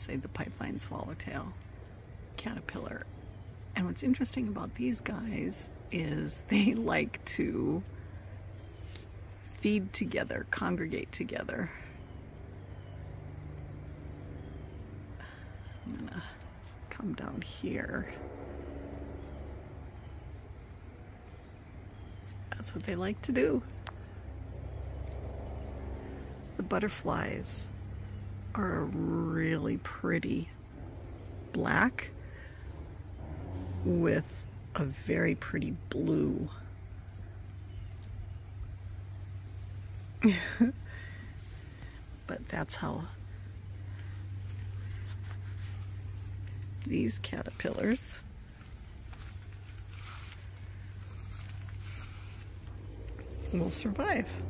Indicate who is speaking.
Speaker 1: say the pipevine swallowtail caterpillar. And what's interesting about these guys is they like to feed together, congregate together. I'm gonna come down here. That's what they like to do. The butterflies are a really pretty black with a very pretty blue. but that's how these caterpillars will survive.